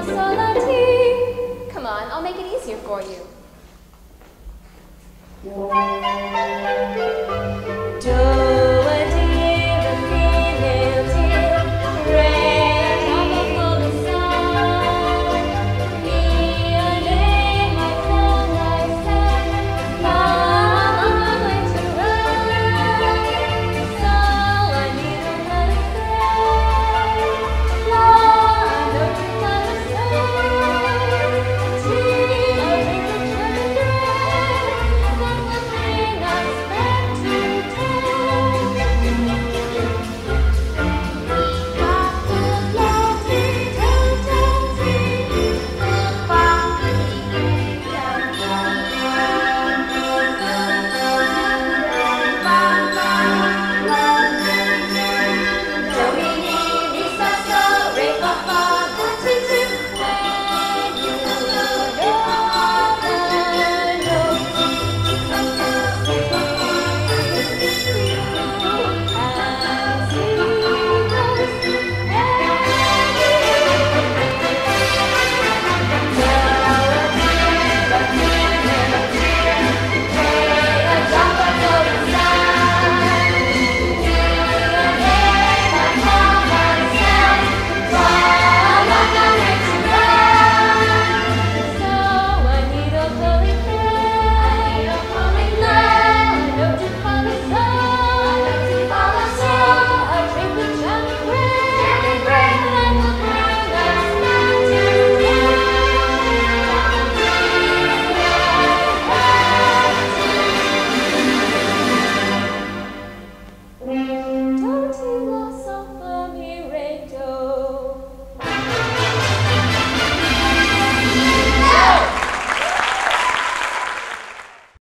Come on, I'll make it easier for you.